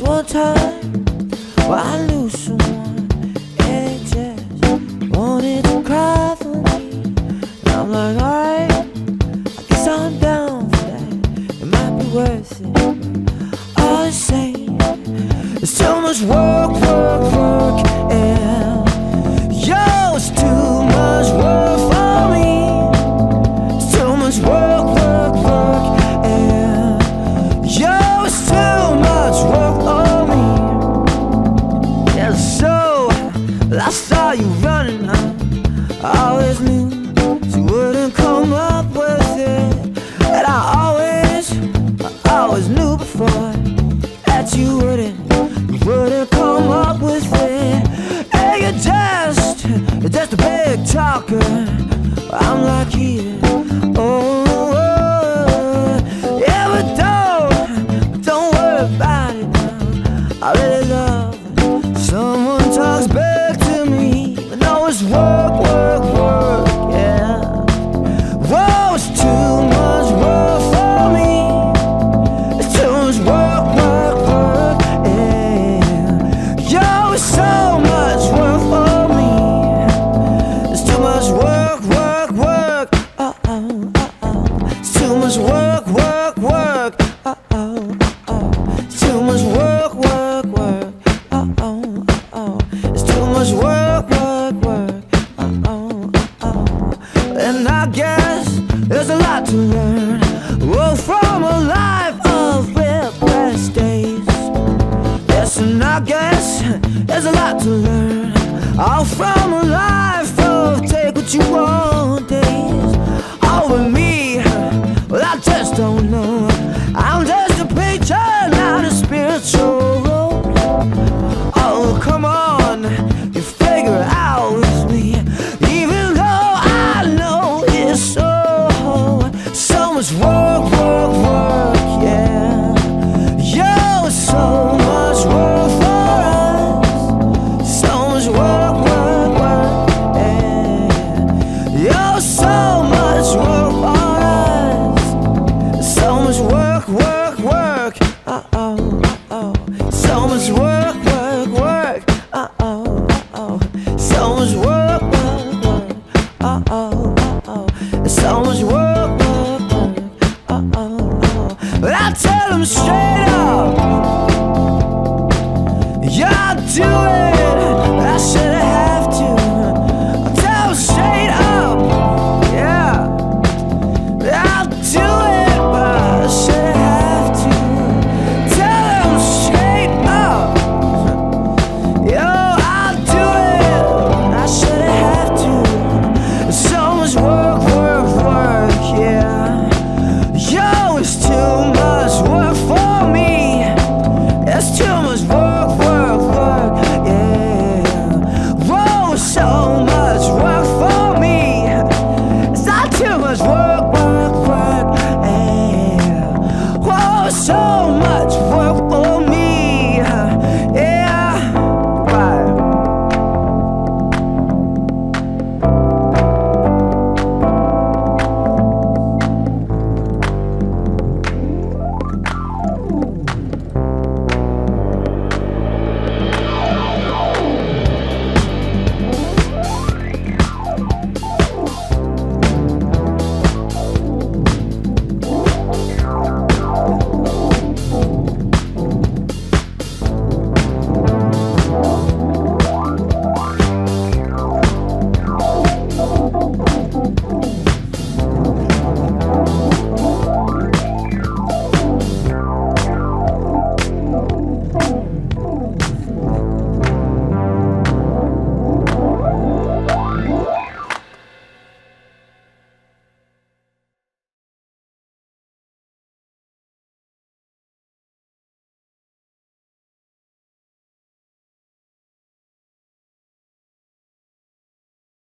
one time where I lose someone and just wanted to cry for me. And I'm like, alright, I guess I'm down for that. It might be worth it. All the same, there's so much work, work, work, and talking. And I guess there's a lot to learn. Oh, from a life of past days Yes, and I guess there's a lot to learn. All oh, from a life of take what you want It's oh, so much work. But I tell them straight up, yeah, I do it. so much